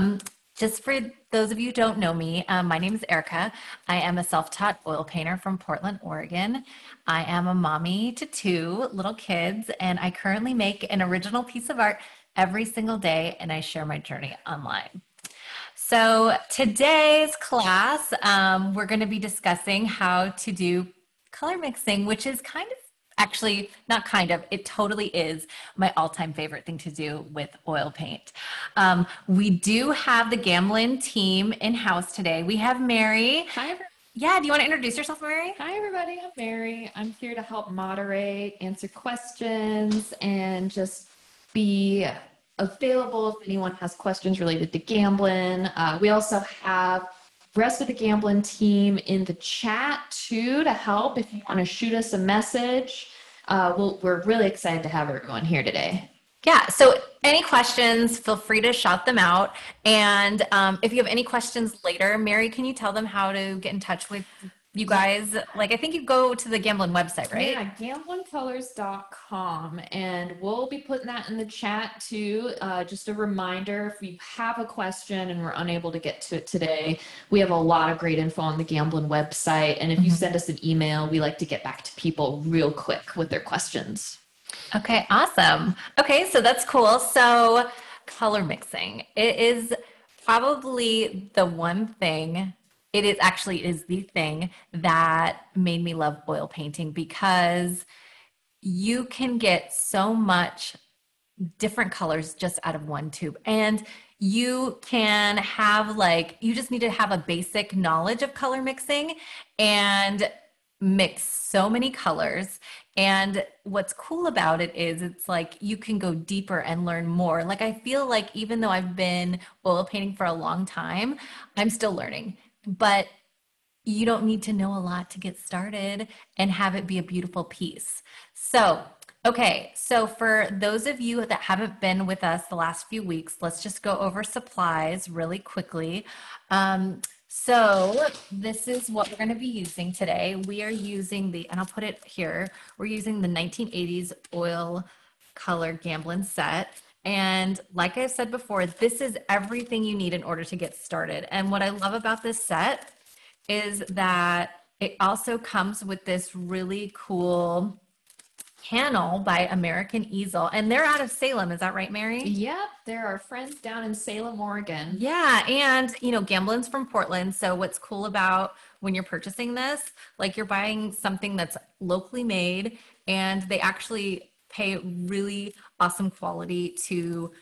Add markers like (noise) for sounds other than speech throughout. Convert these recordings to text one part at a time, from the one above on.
Um, just for those of you who don't know me, um, my name is Erica. I am a self taught oil painter from Portland, Oregon. I am a mommy to two little kids, and I currently make an original piece of art every single day, and I share my journey online. So, today's class, um, we're going to be discussing how to do color mixing, which is kind of actually not kind of it totally is my all-time favorite thing to do with oil paint. Um, we do have the gamblin team in house today. We have mary. Hi yeah do you want to introduce yourself mary? Hi everybody. I'm mary. I'm here to help moderate answer questions and just be available if anyone has questions related to Gamblin. Uh, we also have rest of the Gamblin team in the chat too to help if you want to shoot us a message. Uh, we we are really excited to have everyone here today. Yeah. So, any questions, feel free to shout them out. And um, if you have any questions later, Mary, can you tell them how to get in touch with you guys like i think you go to the gamblin website right? Yeah gamblincolors.com and we'll be putting that in the chat too. Uh, just a reminder if you have a question and we're unable to get to it today we have a lot of great info on the gamblin website and if you mm-hmm. send us an email we like to get back to people real quick with their questions. Okay awesome. Okay so that's cool. So color mixing. It is probably the one thing it is actually is the thing that made me love oil painting because you can get so much different colors just out of one tube. And you can have like you just need to have a basic knowledge of color mixing and mix so many colors. And what's cool about it is it's like you can go deeper and learn more. Like i feel like even though i've been oil painting for a long time i'm still learning but you don't need to know a lot to get started and have it be a beautiful piece. So, okay, so for those of you that haven't been with us the last few weeks, let's just go over supplies really quickly. Um, so this is what we're going to be using today. We are using the, and I'll put it here, we're using the 1980s oil color Gamblin set. And like I said before, this is everything you need in order to get started. And what I love about this set is that it also comes with this really cool panel by American Easel. And they're out of Salem. Is that right, Mary? Yep. They're our friends down in Salem, Oregon. Yeah. And, you know, Gamblin's from Portland. So what's cool about when you're purchasing this, like you're buying something that's locally made and they actually pay really awesome quality to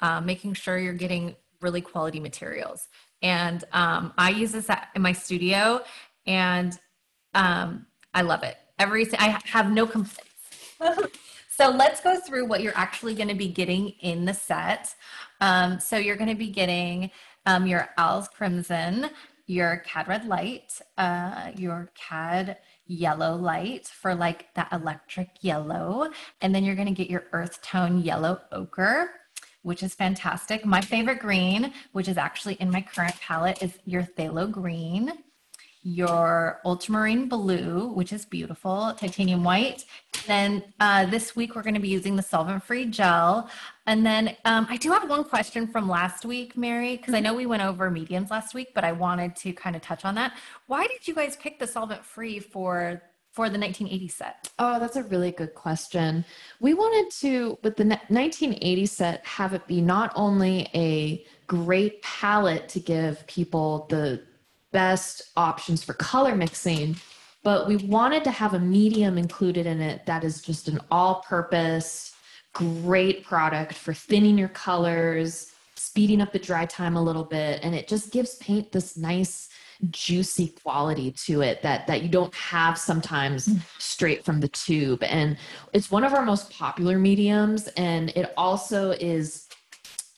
uh, making sure you're getting really quality materials. And um, I use this at, in my studio, and um, I love it. Every I have no complaints. (laughs) so let's go through what you're actually going to be getting in the set. Um, so you're going to be getting um, your Al's Crimson, your Cad Red Light, uh, your Cad yellow light for like that electric yellow. And then you're going to get your earth tone yellow ochre, which is fantastic. My favorite green, which is actually in my current palette, is your phthalo green your ultramarine blue, which is beautiful, titanium white. Then uh, this week we're going to be using the solvent-free gel. And then um, I do have one question from last week, Mary, because I know we went over mediums last week, but I wanted to kind of touch on that. Why did you guys pick the solvent-free for for the 1980 set? Oh, that's a really good question. We wanted to, with the 1980 set, have it be not only a great palette to give people the best options for color mixing, but we wanted to have a medium included in it that is just an all purpose, great product for thinning your colors, speeding up the dry time a little bit, and it just gives paint this nice juicy quality to it that that you don't have sometimes mm. straight from the tube and it's one of our most popular mediums and it also is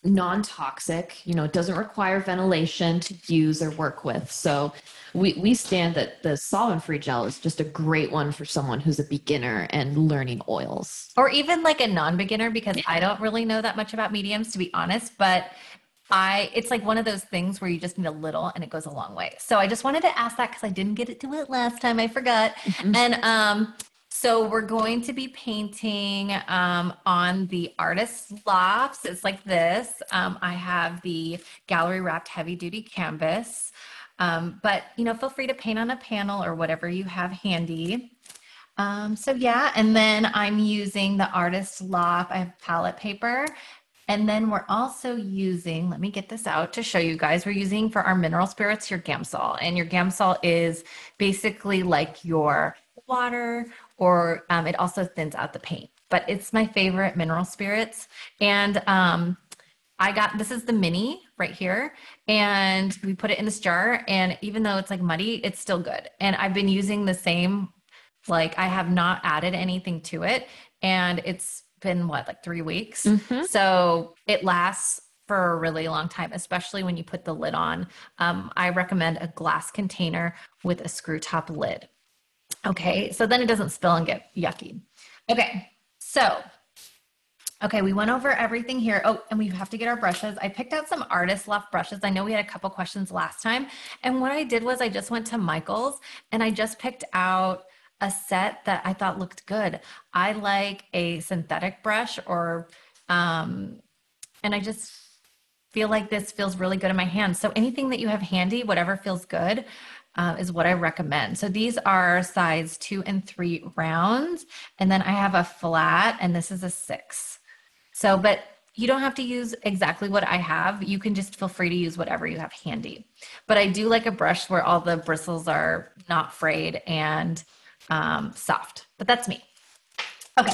non-toxic you know it doesn't require ventilation to use or work with so we, we stand that the solvent free gel is just a great one for someone who's a beginner and learning oils or even like a non-beginner because yeah. i don't really know that much about mediums to be honest but i it's like one of those things where you just need a little and it goes a long way so i just wanted to ask that because i didn't get it to it last time i forgot mm-hmm. and um So we're going to be painting um, on the artist lofts. It's like this. Um, I have the gallery wrapped heavy duty canvas. Um, but you know, feel free to paint on a panel or whatever you have handy. Um, so yeah, and then I'm using the artist loft. I have palette paper. And then we're also using, let me get this out to show you guys. We're using for our mineral spirits your Gamsol. And your Gamsol is basically like your water or um, it also thins out the paint. But it's my favorite mineral spirits. And um, I got this is the mini right here, and we put it in this jar. And even though it's like muddy, it's still good. And I've been using the same, like I have not added anything to it, and it's been what like three weeks. Mm-hmm. So it lasts for a really long time, especially when you put the lid on. Um, I recommend a glass container with a screw top lid. Okay, so then it doesn't spill and get yucky. Okay, so Okay, we went over everything here. Oh, and we have to get our brushes. I picked out some artist loft brushes. I know we had a couple questions last time. And what I did was I just went to Michael's and I just picked out a set that I thought looked good. I like a synthetic brush or, um, and I just feel like this feels really good in my hand. So anything that you have handy, whatever feels good, uh, is what I recommend. So these are size two and three rounds. And then I have a flat and this is a six. So, but you don't have to use exactly what I have. You can just feel free to use whatever you have handy. But I do like a brush where all the bristles are not frayed and um, soft, but that's me. Okay.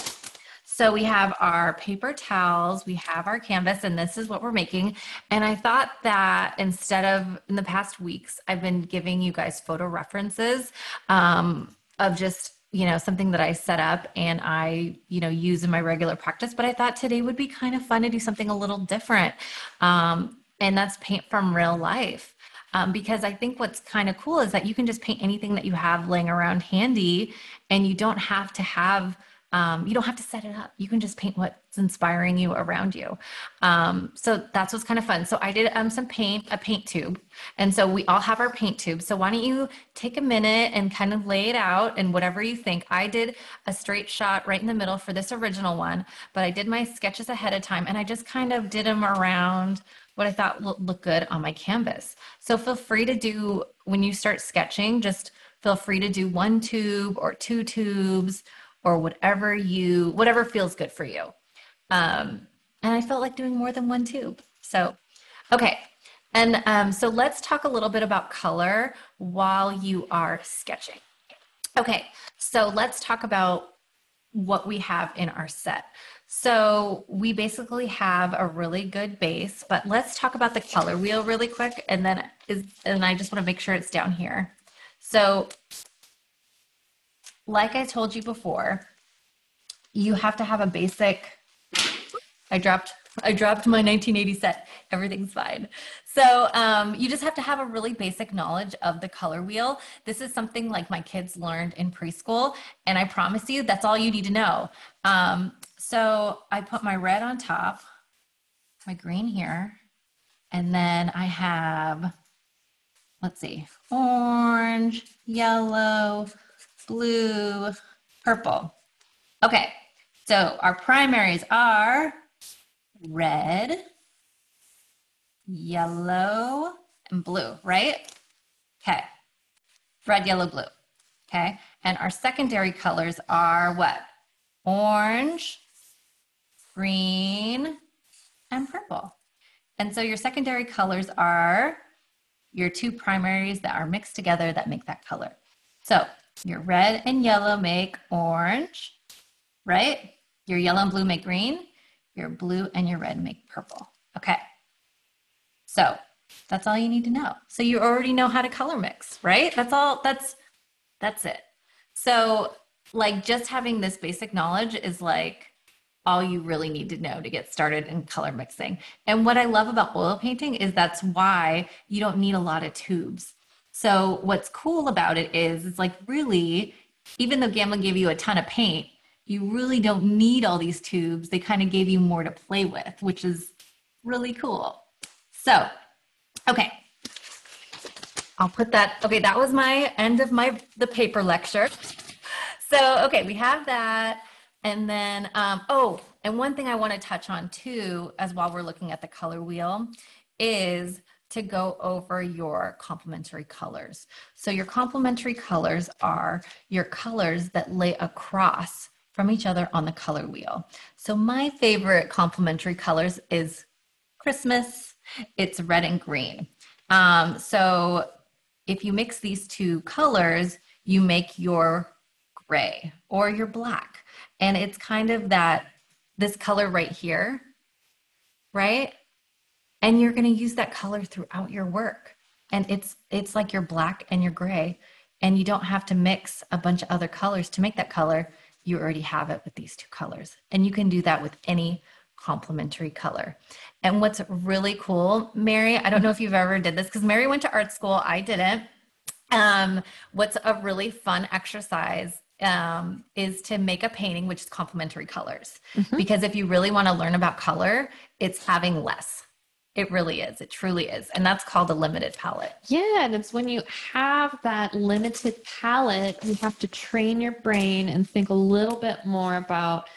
So we have our paper towels, we have our canvas, and this is what we're making. And I thought that instead of in the past weeks, I've been giving you guys photo references um, of just you know something that i set up and i you know use in my regular practice but i thought today would be kind of fun to do something a little different um, and that's paint from real life um, because i think what's kind of cool is that you can just paint anything that you have laying around handy and you don't have to have um, you don't have to set it up. You can just paint what's inspiring you around you. Um, so that's what's kind of fun. So I did um, some paint, a paint tube. And so we all have our paint tube. So why don't you take a minute and kind of lay it out and whatever you think. I did a straight shot right in the middle for this original one, but I did my sketches ahead of time and I just kind of did them around what I thought would look good on my canvas. So feel free to do, when you start sketching, just feel free to do one tube or two tubes or whatever you whatever feels good for you. Um, and i felt like doing more than one tube. So okay. And um, so let's talk a little bit about color while you are sketching. Okay. So let's talk about what we have in our set. So we basically have a really good base but let's talk about the color wheel really quick. And then is and i just want to make sure it's down here. So like I told you before, you have to have a basic. I dropped I dropped my 1980 set. Everything's fine. So um, you just have to have a really basic knowledge of the color wheel. This is something like my kids learned in preschool, and I promise you that's all you need to know. Um, so I put my red on top, my green here, and then I have, let's see, orange, yellow, blue, purple. Okay, so our primaries are red, yellow, and blue, right? Okay, red, yellow, blue. Okay, and our secondary colors are what? Orange, green, and purple. And so your secondary colors are your two primaries that are mixed together that make that color. So your red and yellow make orange, right? Your yellow and blue make green. Your blue and your red make purple. Okay. So that's all you need to know. So you already know how to color mix, right? That's all, that's, that's it. So like just having this basic knowledge is like all you really need to know to get started in color mixing. And what I love about oil painting is that's why you don't need a lot of tubes. So what's cool about it is it's like really, even though Gamblin gave you a ton of paint, you really don't need all these tubes. They kind of gave you more to play with, which is really cool. So, okay. I'll put that, okay, that was my end of my, the paper lecture. so, okay, we have that. And then, um, oh, and one thing I want to touch on too, as while we're looking at the color wheel, is to go over your complementary colors. So your complementary colors are your colors that lay across from each other on the color wheel. So my favorite complementary colors is Christmas. It's red and green. Um, so if you mix these two colors, you make your gray or your black. And it's kind of that, this color right here, right? And you're going to use that color throughout your work. And it's, it's like your black and your gray. And you don't have to mix a bunch of other colors to make that color. You already have it with these two colors. And you can do that with any complementary color. And what's really cool, Mary, I don't know if you've ever did this because Mary went to art school, I didn't. Um, what's a really fun exercise um, is to make a painting which is complementary colors. Mm-hmm. Because if you really want to learn about color, it's having less. It really is. It truly is. And that's called a limited palette. Yeah. And it's when you have that limited palette, you have to train your brain and think a little bit more about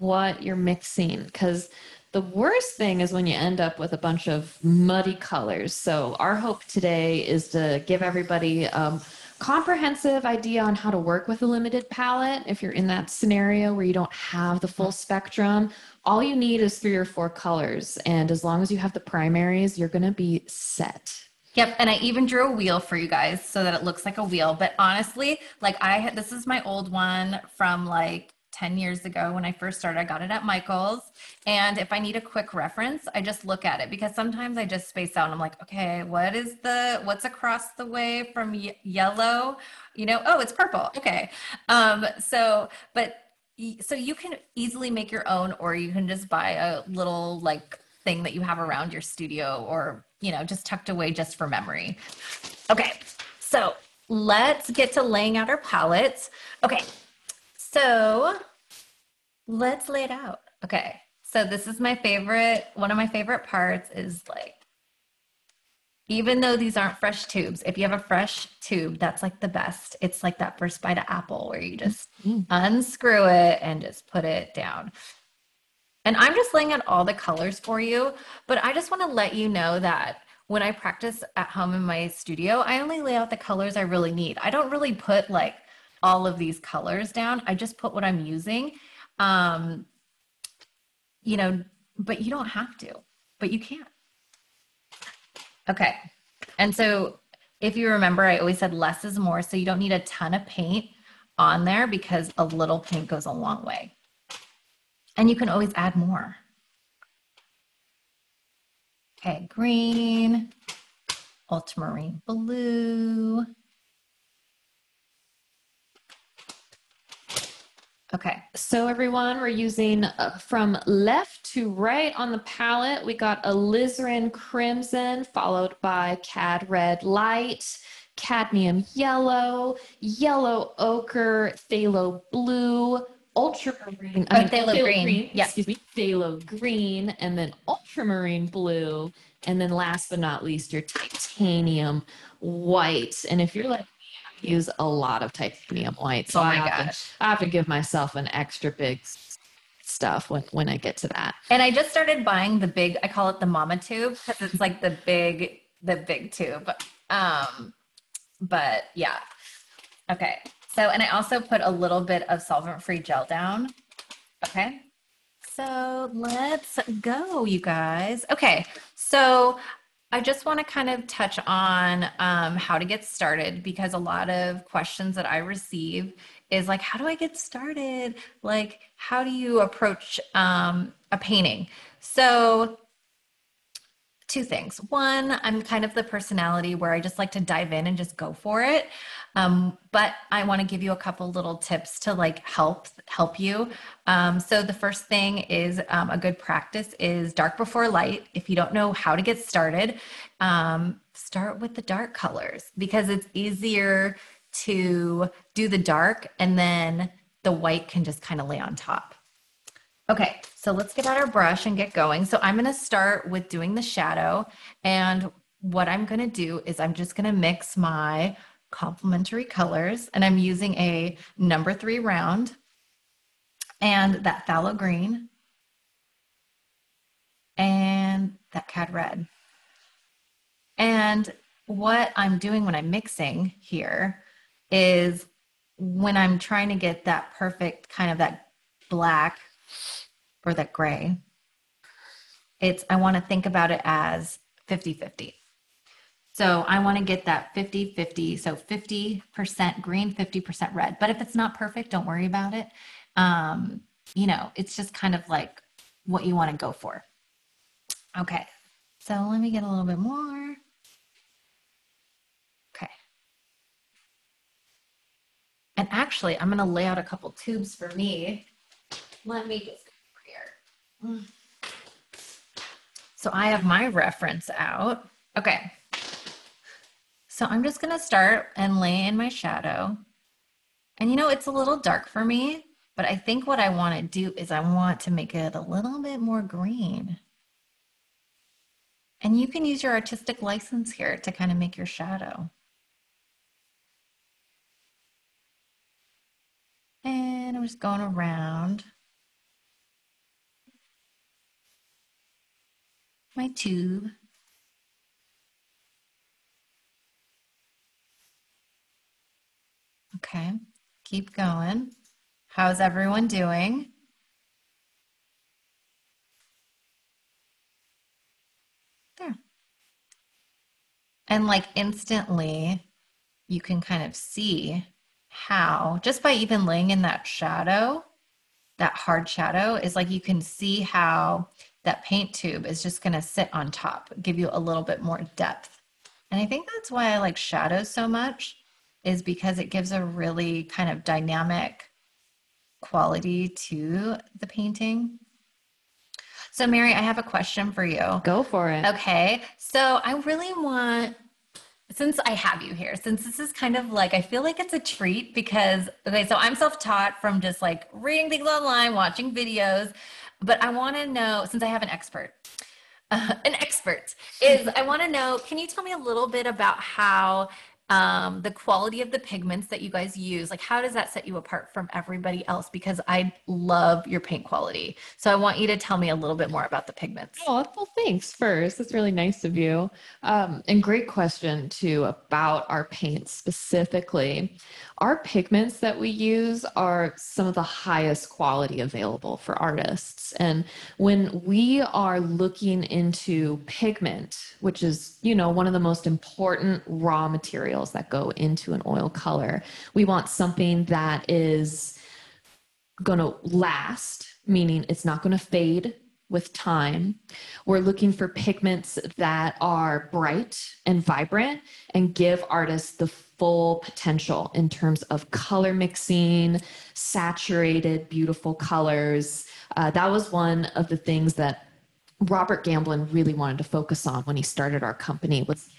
what you're mixing. Because the worst thing is when you end up with a bunch of muddy colors. So, our hope today is to give everybody um, comprehensive idea on how to work with a limited palette. If you're in that scenario where you don't have the full spectrum, all you need is three or four colors. And as long as you have the primaries, you're going to be set. Yep, and I even drew a wheel for you guys so that it looks like a wheel. But honestly, like I had this is my old one from like 10 years ago when I first started. I got it at Michael's. And if I need a quick reference, I just look at it because sometimes I just space out and I'm like, okay, what is the, what's across the way from y- yellow? You know, oh, it's purple. Okay. Um, so, but so you can easily make your own or you can just buy a little like thing that you have around your studio or, you know, just tucked away just for memory. Okay. So let's get to laying out our palettes. Okay. So Let's lay it out. Okay. So this is my favorite, one of my favorite parts is like, even though these aren't fresh tubes, if you have a fresh tube, that's like the best. It's like that first bite of apple where you just mm-hmm. unscrew it and just put it down. And I'm just laying out all the colors for you, but I just want to let you know that when I practice at home in my studio, I only lay out the colors I really need. I don't really put like all of these colors down. I just put what I'm using um, you know, but you don't have to, but you can. Okay. And so if you remember, I always said less is more. So you don't need a ton of paint on there because a little paint goes a long way. And you can always add more. Okay, green, ultramarine blue, Okay, so everyone, we're using uh, from left to right on the palette. We got alizarin crimson, followed by cad red light, cadmium yellow, yellow ochre, phthalo blue, ultramarine, I mean, phthalo, phthalo green. green yeah. Excuse me, phthalo green, and then ultramarine blue, and then last but not least, your titanium white. And if you're like use a lot of titanium white. So oh my I have gosh. To, I have to give myself an extra big stuff when, when I get to that. And I just started buying the big, I call it the mama tube because it's like the big, the big tube. Um, but yeah. Okay. So, and I also put a little bit of solvent free gel down. Okay. So let's go, you guys. Okay. So I just want to kind of touch on um, how to get started because a lot of questions that I receive is like, how do I get started? Like, how do you approach um, a painting? So, two things. One, I'm kind of the personality where I just like to dive in and just go for it. Um, but I want to give you a couple little tips to like help help you. Um, so the first thing is um, a good practice is dark before light. If you don't know how to get started, um, start with the dark colors because it's easier to do the dark and then the white can just kind of lay on top. Okay, so let's get out our brush and get going. So I'm going to start with doing the shadow. And what I'm going to do is I'm just going to mix my complementary colors. And I'm using a number three round and that phthalo green and that cad red. And what I'm doing when I'm mixing here is when I'm trying to get that perfect kind of that black or that gray, it's I want to think about it as 50 50. So I want to get that 50 50. So 50% green, 50% red. But if it's not perfect, don't worry about it. Um, you know, it's just kind of like what you want to go for. Okay. So let me get a little bit more. Okay. And actually, I'm going to lay out a couple tubes for me. Let me just go here. So I have my reference out. Okay. So I'm just going to start and lay in my shadow. And you know, it's a little dark for me, but I think what I want to do is I want to make it a little bit more green. And you can use your artistic license here to kind of make your shadow. And I'm just going around my tube. Okay, keep going. How's everyone doing? There. And like instantly, you can kind of see how, just by even laying in that shadow, that hard shadow, is like you can see how that paint tube is just going to sit on top, give you a little bit more depth. And I think that's why I like shadows so much, is because it gives a really kind of dynamic quality to the painting. So, Mary, I have a question for you. Go for it. Okay. So, I really want, since I have you here, since this is kind of like, I feel like it's a treat because, okay, so I'm self taught from just like reading things online, watching videos, but I want to know, since I have an expert, uh, (laughs) an expert is (laughs) I want to know, can you tell me a little bit about how um, the quality of the pigments that you guys use like how does that set you apart from everybody else? Because i love your paint quality. So i want you to tell me a little bit more about the pigments. Oh well thanks first. That's really nice of you. Um, and great question too about our paints specifically. Our pigments that we use are some of the highest quality available for artists. And when we are looking into pigment, which is, you know, one of the most important raw materials that go into an oil color, we want something that is going to last, meaning it's not going to fade with time. We're looking for pigments that are bright and vibrant and give artists the full potential in terms of color mixing, saturated, beautiful colors. Uh, that was one of the things that Robert Gamblin really wanted to focus on when he started our company was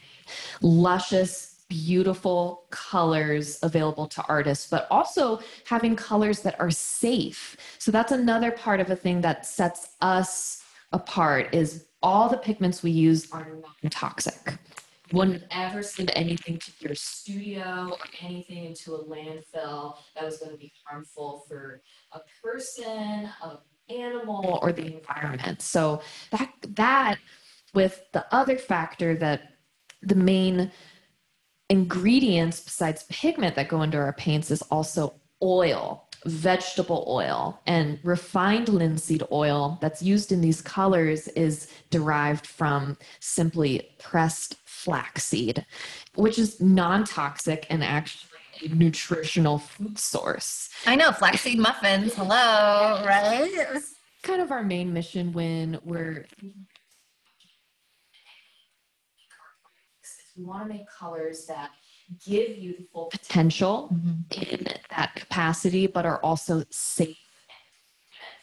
luscious beautiful colors available to artists, but also having colors that are safe. So that's another part of a thing that sets us apart is all the pigments we use are non-toxic. Wouldn't ever send anything to your studio or anything into a landfill that was going to be harmful for a person, an animal, or the environment. So that that with the other factor that the main ingredients besides pigment that go into our paints is also oil vegetable oil and refined linseed oil that's used in these colors is derived from simply pressed flaxseed which is non-toxic and actually a nutritional food source. I know flaxseed muffins. Hello right? It was kind of our main mission when we're we want to make colors that give you the full potential mm-hmm. in that capacity, but are also safe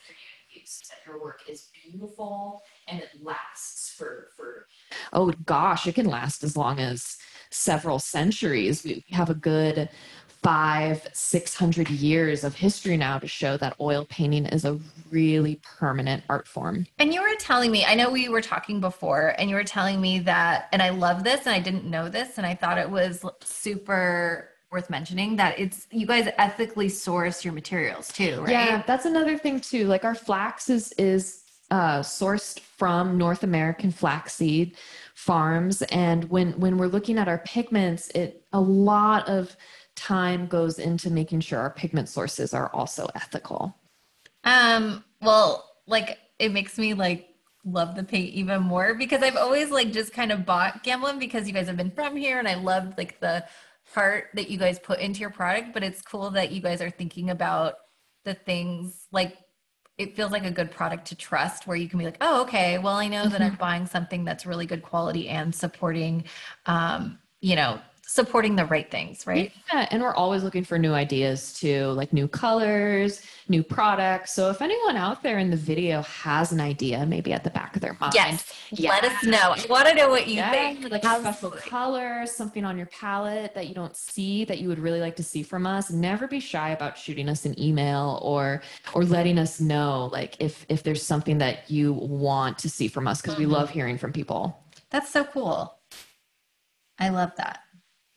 for you to use. That your work is beautiful and it lasts for for oh gosh, it can last as long as several centuries. We have a good five, six hundred years of history now to show that oil painting is a really permanent art form. And you were telling me, I know we were talking before, and you were telling me that, and I love this, and I didn't know this, and I thought it was super worth mentioning that it's you guys ethically source your materials too, right? Yeah, that's another thing too. Like our flax is is uh, sourced from North American flaxseed farms, and when when we're looking at our pigments, it a lot of time goes into making sure our pigment sources are also ethical. Um, well, like it makes me like love the paint even more because I've always like just kind of bought Gamblin because you guys have been from here and I love like the heart that you guys put into your product, but it's cool that you guys are thinking about the things like it feels like a good product to trust where you can be like, oh, okay, well, I know that I'm buying something that's really good quality and supporting, um, you know, supporting the right things, right? Yeah, and we're always looking for new ideas too, like new colors, new products. So if anyone out there in the video has an idea, maybe at the back of their mind, yes, yeah. let us know. I want to know what you yeah, think. like a special color, something on your palette that you don't see that you would really like to see from us. Never be shy about shooting us an email or or letting us know like if if there's something that you want to see from us because mm-hmm. we love hearing from people. That's so cool. I love that.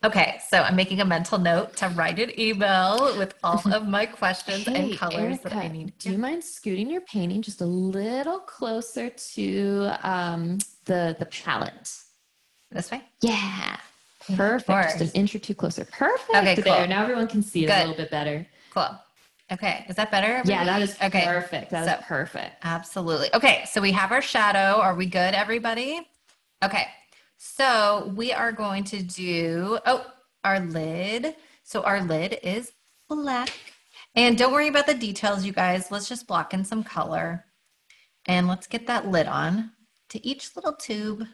Okay, so I'm making a mental note to write an email with all (laughs) of my questions hey, and colors Erica, that I need. Do you mind scooting your painting just a little closer to um, the the palette? This way? Yeah. Perfect. Just an inch or two closer. Perfect. Okay, cool. There. Now everyone can see it Good. a little bit better. Cool. Okay. Is that better? Yeah, that is okay. perfect. That so, is perfect. Absolutely. Okay. So we have our shadow. Are we good, everybody? Okay. So we are going to do, oh, our lid. So our lid is black. And don't worry about the details, you guys. Let's just block in some color. And let's get that lid on to each little tube.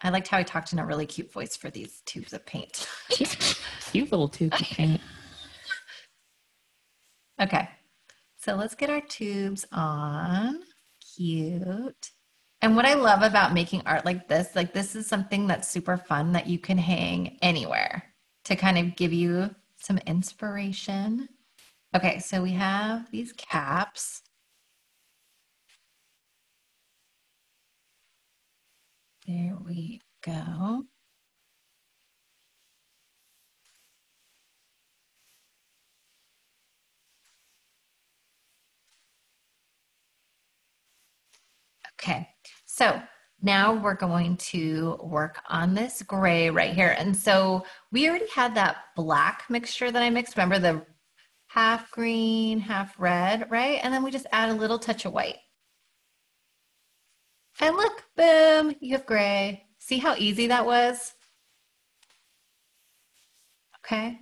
I liked how I talked in a really cute voice for these tubes of paint. (laughs) cute little tubes of paint. Okay, so let's get our tubes on. Cute. And what I love about making art like this, like this is something that's super fun that you can hang anywhere to kind of give you some inspiration. Okay, so we have these caps. There we go. Okay, so now we're going to work on this gray right here. And so we already had that black mixture that I mixed. Remember the half green, half red, right? And then we just add a little touch of white. And look, boom, you have gray. See how easy that was? Okay.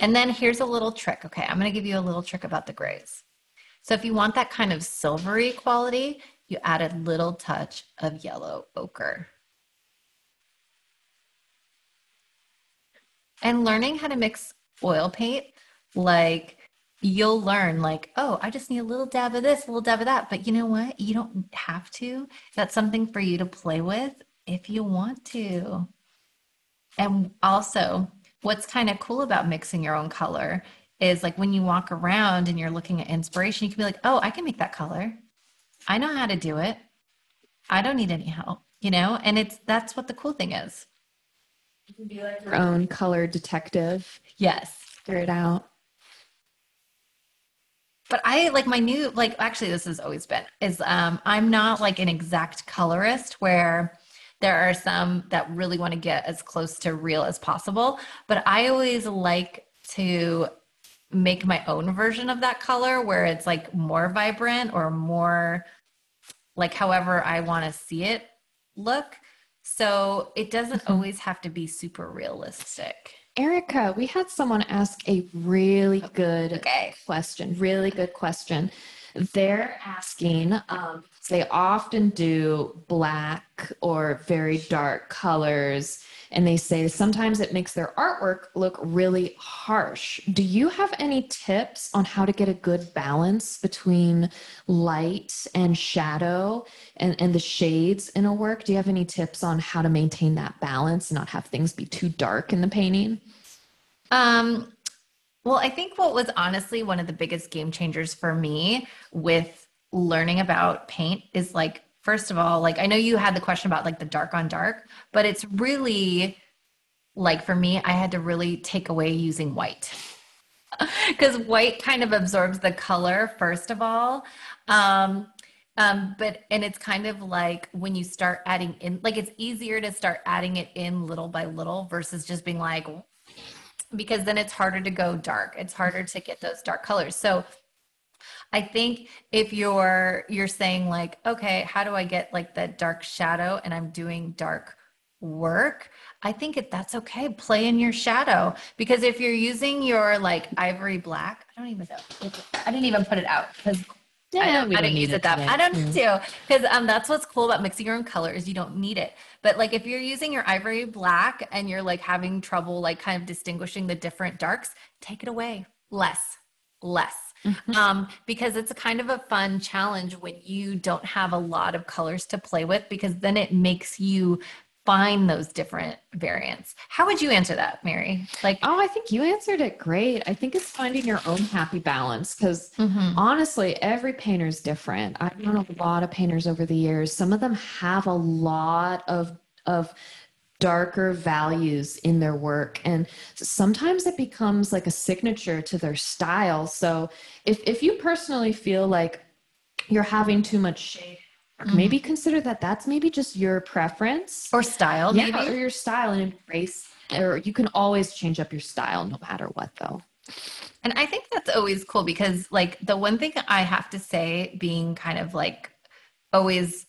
And then here's a little trick. Okay, I'm going to give you a little trick about the grays. So if you want that kind of silvery quality, you add a little touch of yellow ochre. And learning how to mix oil paint, like you'll learn like, oh, I just need a little dab of this, a little dab of that. But you know what? You don't have to. That's something for you to play with if you want to. And also, what's kind of cool about mixing your own color is like when you walk around and you're looking at inspiration, you can be like, oh, I can make that color. I know how to do it. I don't need any help, you know? And it's that's what the cool thing is. You can be like your own color detective. Yes. Figure it out. But I like my new like actually this has always been is um I'm not like an exact colorist where there are some that really want to get as close to real as possible, but I always like to make my own version of that color where it's like more vibrant or more like however I want to see it look. So it doesn't mm-hmm. always have to be super realistic. Erica, we had someone ask a really good okay. question. Really good question. They're asking, um, they often do black or very dark colors, and they say sometimes it makes their artwork look really harsh. Do you have any tips on how to get a good balance between light and shadow and, and the shades in a work? Do you have any tips on how to maintain that balance and not have things be too dark in the painting? Um, well, I think what was honestly one of the biggest game changers for me with learning about paint is like, first of all, like I know you had the question about like the dark on dark, but it's really like for me, I had to really take away using white (laughs) because white kind of absorbs the color, first of all. Um, um, but and it's kind of like when you start adding in, like it's easier to start adding it in little by little versus just being like, because then it's harder to go dark. It's harder to get those dark colors. So I think if you're you're saying like, okay, how do I get like that dark shadow and I'm doing dark work, I think if that's okay. Play in your shadow because if you're using your like ivory black, I don't even know. I didn't even put it out because yeah, I don't, I don't use it that. I don't to because um, that's what's cool about mixing your own color is you don't need it. But like if you're using your ivory black and you're like having trouble like kind of distinguishing the different darks, take it away. Less, less. Mm-hmm. Um, because it's a kind of a fun challenge when you don't have a lot of colors to play with because then it makes you find those different variants. How would you answer that, Mary? Like, oh, I think you answered it great. I think it's finding your own happy balance because mm-hmm. honestly, every painter is different. I've known a lot of painters over the years. Some of them have a lot of of darker values in their work and sometimes it becomes like a signature to their style so if if you personally feel like you're having too much shade Mm-hmm. Maybe consider that that's maybe just your preference or style, yeah, maybe. or your style and embrace. Or you can always change up your style no matter what, though. And I think that's always cool because, like, the one thing I have to say, being kind of like always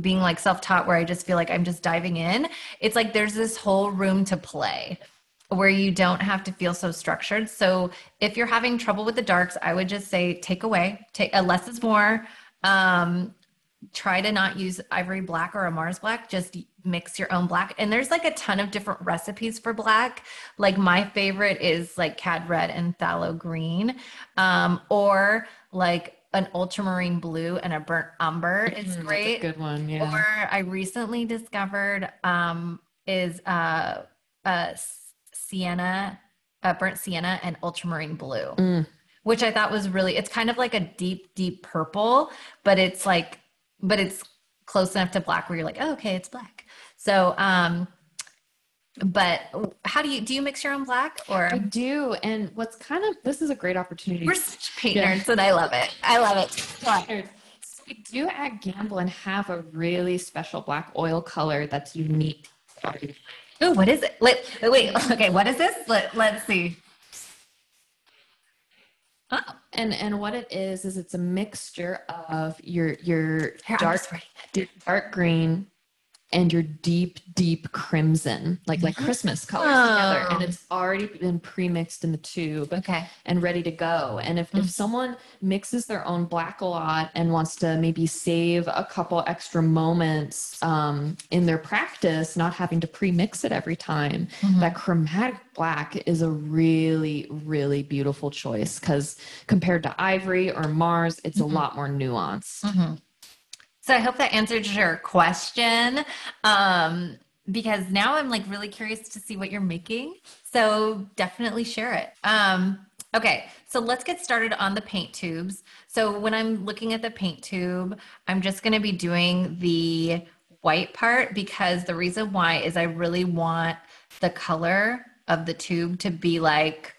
being like self taught, where I just feel like I'm just diving in, it's like there's this whole room to play where you don't have to feel so structured. So if you're having trouble with the darks, I would just say take away, take a less is more. Um, try to not use ivory black or a Mars black, just mix your own black. And there's like a ton of different recipes for black. Like my favorite is like cad red and phthalo green, um, or like an ultramarine blue and a burnt umber is mm, great. good one, yeah. Or I recently discovered um, is uh, uh, sienna, uh, burnt sienna and ultramarine blue. Mm. Which I thought was really, it's kind of like a deep, deep purple, but it's like but it's close enough to black where you're like, oh, okay, it's black. So, um, but how do you do you mix your own black or? I do. And what's kind of this is a great opportunity. We're such paint yeah. nerds and I love it. I love it. So we do at Gamblin have a really special black oil color that's unique. Oh what is it? Let, wait okay what is this? Let, let's see Oh. And and what it is is it's a mixture of your your dark dark green and your deep deep crimson like like christmas colors oh. together and it's already been pre-mixed in the tube okay and ready to go and if, mm-hmm. if mm. someone mixes their own black a lot and wants to maybe save a couple extra moments um, in their practice not having to pre-mix it every time mm-hmm. that chromatic black is a really really beautiful choice because compared to ivory or mars it's mm-hmm. a lot more nuanced mm-hmm. So I hope that answered your question. Um, because now I'm like really curious to see what you're making. So definitely share it. Um, okay, so let's get started on the paint tubes. So when I'm looking at the paint tube, I'm just going to be doing the white part because the reason why is I really want the color of the tube to be like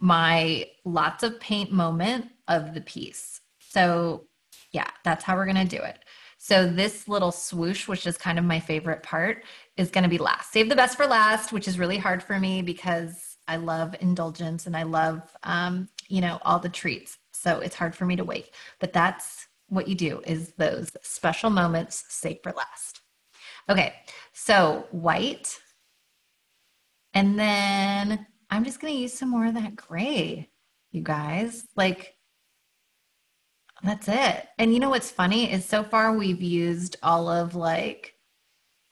my lots of paint moment of the piece. So yeah, that's how we're going to do it. So this little swoosh, which is kind of my favorite part, is going to be last. Save the best for last, which is really hard for me because I love indulgence and I love, um, you know, all the treats. So it's hard for me to wait. But that's what you do is those special moments save for last. Okay, so white. And then I'm just going to use some more of that gray, you guys. Like, That's it. And you know what's funny is so far we've used all of like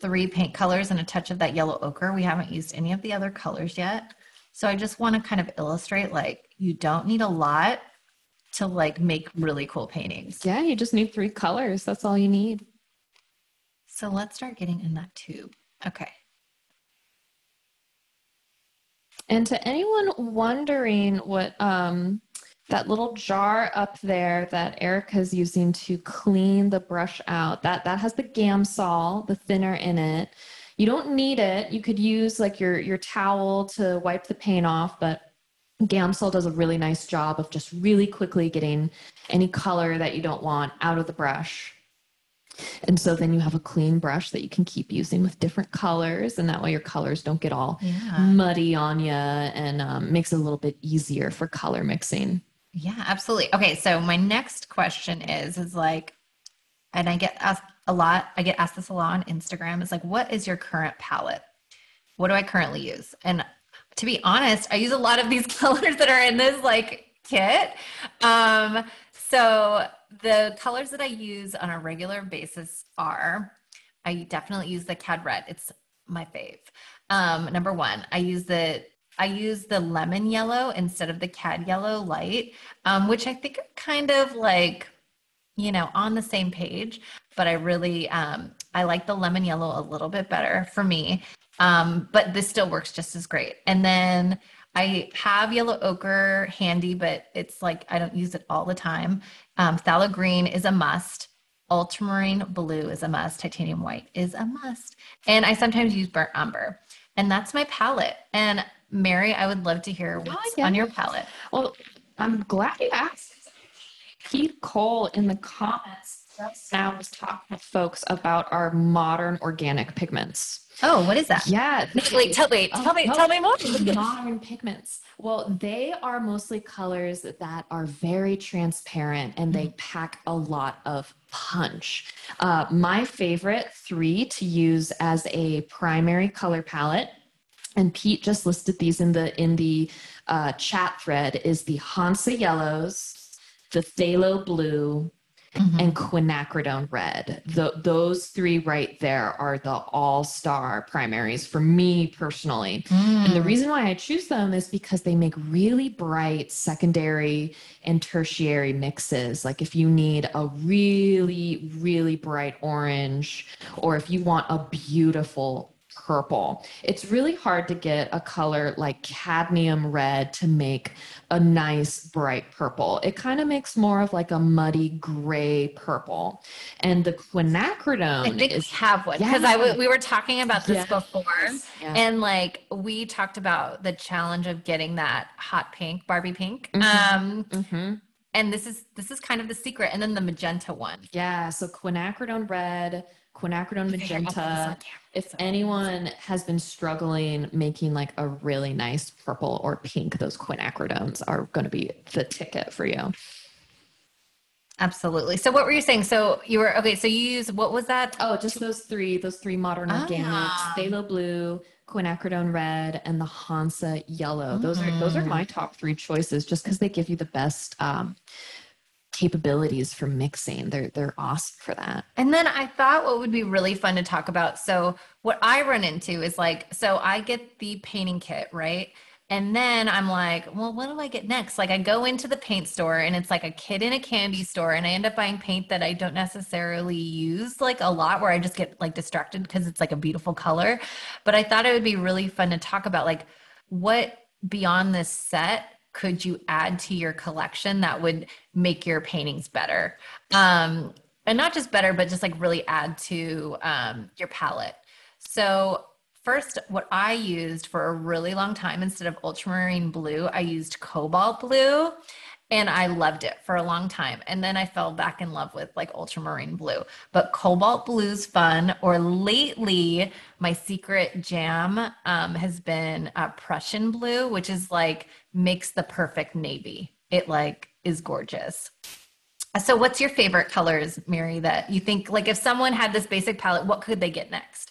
three paint colors and a touch of that yellow ochre. We haven't used any of the other colors yet. So I just want to kind of illustrate like you don't need a lot to like make really cool paintings. Yeah, you just need three colors. That's all you need. So let's start getting in that tube. Okay. And to anyone wondering what um, that little jar up there that Erica's using to clean the brush out, that that has the Gamsol, the thinner in it. You don't need it. You could use like your your towel to wipe the paint off, but Gamsol does a really nice job of just really quickly getting any color that you don't want out of the brush. And so then you have a clean brush that you can keep using with different colors, and that way your colors don't get all Yeah. muddy on you, and um, makes it a little bit easier for color mixing. Yeah, absolutely. Okay, so my next question is is like and I get asked a lot, I get asked this a lot on Instagram is like what is your current palette? What do I currently use? And to be honest, I use a lot of these (laughs) colors that are in this like kit. Um so the colors that I use on a regular basis are I definitely use the Cad Red. It's my fave. Um, number one, I use the I use the lemon yellow instead of the cad yellow light, um, which I think are kind of like, you know, on the same page. But I really um, I like the lemon yellow a little bit better for me. Um, but this still works just as great. And then I have yellow ochre handy, but it's like I don't use it all the time. Um, phthalo green is a must. Ultramarine blue is a must. Titanium white is a must. And I sometimes use burnt umber. And that's my palette. And Mary, I would love to hear what's yeah. on your palette. Well, I'm glad you asked. Keith Cole in the comments just now was talking to folks about our modern organic pigments. Oh, what is that? Yeah. Wait, tell, wait, Oh, tell me, oh, tell me more. Modern pigments. Well, they are mostly colors that are very transparent and they pack a lot of punch. Uh, my favorite three to use as a primary color palette, and Pete just listed these in the in the uh, chat thread, is the Hansa yellows, the Phthalo blue, Mhm. and quinacridone red. Th- those three right there are the all-star primaries for me personally. And the Mm. reason why I choose them is because they make really bright secondary and tertiary mixes. Like if you need a really, really bright orange, or if you want a beautiful purple, it's really hard to get a color like cadmium red to make a nice bright purple. It kind of makes more of like a muddy gray purple. And the quinacridone I think is we have one because I w- Yeah. we were talking about this Yes. before, Yeah. and like we talked about the challenge of getting that hot pink, Barbie pink. Mhm. Um, Mhm. and this is this is kind of the secret. And then the magenta one. Yeah, so quinacridone red, quinacridone Okay, here, I'll put this on magenta. If anyone has been struggling making like a really nice purple or pink, those quinacridones are going to be the ticket for you. Absolutely. So what were you saying? So you were okay. So you use what was that? Oh, just those three, those three modern organics, Ah. phthalo blue, quinacridone red, and the Hansa yellow. Those are those are Mm. my top three choices just because they give you the best um, capabilities for mixing. They're they're awesome for that. And then I thought what would be really fun to talk about. So what I run into is like, so I get the painting kit, right? And then I'm like, well, what do I get next? Like I go into the paint store and it's like a kid in a candy store and I end up buying paint that I don't necessarily use like a lot where I just get like distracted because it's like a beautiful color. But I thought it would be really fun to talk about like what beyond this set could you add to your collection that would make your paintings better? Um, and not just better, but just like really add to um, your palette. So, first, what I used for a really long time instead of ultramarine blue, I used cobalt blue and I loved it for a long time. And then I fell back in love with like ultramarine blue. But cobalt blue's fun. Or lately, my secret jam um, has been uh, Prussian blue, which is like makes the perfect navy. It like is gorgeous. So, what's your favorite colors, Mary? That you think like if someone had this basic palette, what could they get next?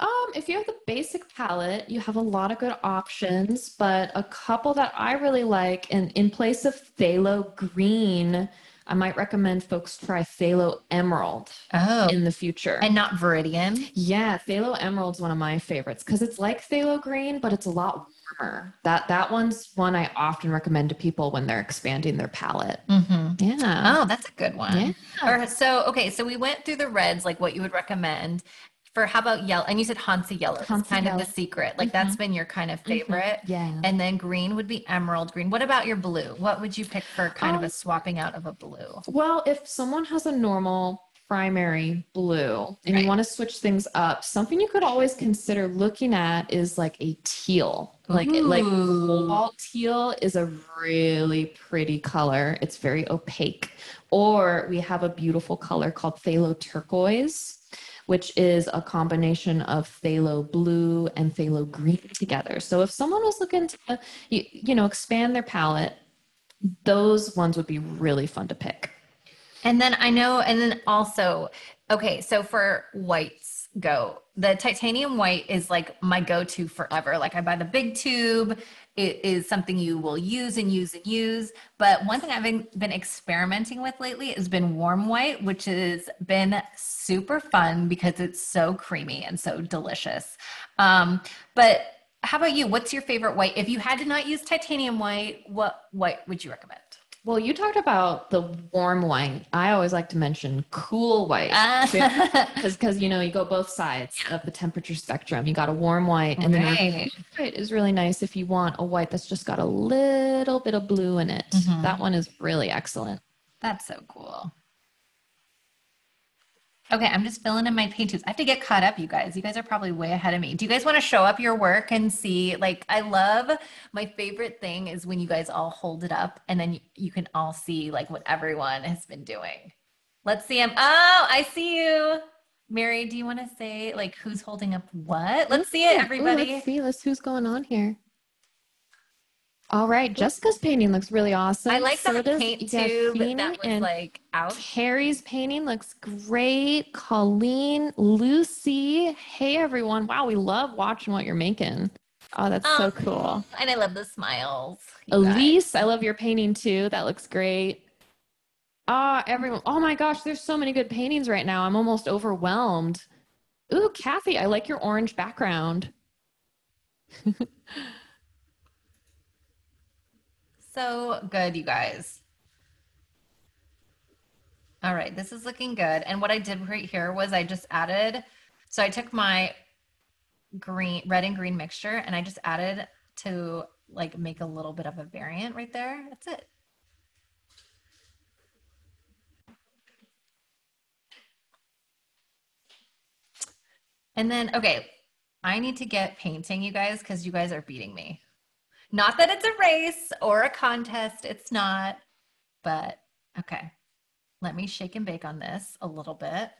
Um, if you have the basic palette, you have a lot of good options, but a couple that I really like, and in place of phthalo green, I might recommend folks try Phthalo Emerald Oh, in the future. and not Viridian. yeah, Phthalo Emerald's one of my favorites because it's like Phthalo Green, but it's a lot warmer. That that one's one I often recommend to people when they're expanding their palette. Mm-hmm. Yeah. Oh, that's a good one. Yeah. So okay, so we went through the reds, like what you would recommend. For how about yellow? And you said Hansa yellow. Hansa kind of the secret. Like that's been your kind of favorite. Yeah. And then green would be emerald green. What about your blue? What would you pick for kind of Um, a swapping out of a blue? Well, if someone has a normal primary blue and Right. you want to switch things up, something you could always consider looking at is like a teal. Like like Ooh. cobalt teal is a really pretty color. It's very opaque. Or we have a beautiful color called phthalo turquoise, which is a combination of phthalo blue and phthalo green together. So if someone was looking to you, you know expand their palette, those ones would be really fun to pick. And then I know, and then also, okay, so for whites go, the titanium white is like my go to forever. Like I buy the big tube, it is something you will use and use and use. But one thing I've been, been experimenting with lately has been warm white, which has been super fun because it's so creamy and so delicious. Um, but how about you? What's your favorite white? If you had to not use titanium white, what white would you recommend? Well, you talked about the warm white. I always like to mention cool white. Ah. (laughs) Because, because you know, you go both sides of the temperature spectrum. You got a warm white, and then Right. white is really nice if you want a white that's just got a little bit of blue in it. Mhm. That one is really excellent. That's so cool. Okay, I'm just filling in my pages. I have to get caught up, you guys. You guys are probably way ahead of me. Do you guys want to show up your work and see? Like, I love my favorite thing is when you guys all hold it up and then you, you can all see like what everyone has been doing. Let's see them. Oh, I see you. Mary, do you want to say like who's holding up what? Let's see it, Ooh, everybody. let's see. Let's see who's going on here. All right, Jessica's painting looks really awesome. I like So that does paint tube that was and like out. Carrie's painting looks great. Colleen, Lucy. Hey, everyone. Wow, we love watching what you're making. Oh, that's so Oh, cool. And I love the smiles. you guys. Elise, I love your painting too. That looks great. Ah, everyone. Oh my gosh, there's so many good paintings right now. I'm almost overwhelmed. Ooh, Kathy, I like your orange background. (laughs) So good, you guys. All right, this is looking good. And what I did right here was I just added, so I took my green, red and green mixture and I just added to like make a little bit of a variant right there. That's it. And then, okay, I need to get painting, you guys, because you guys are beating me. Not that it's a race or a contest, it's not, but okay. Let me shake and bake on this a little bit.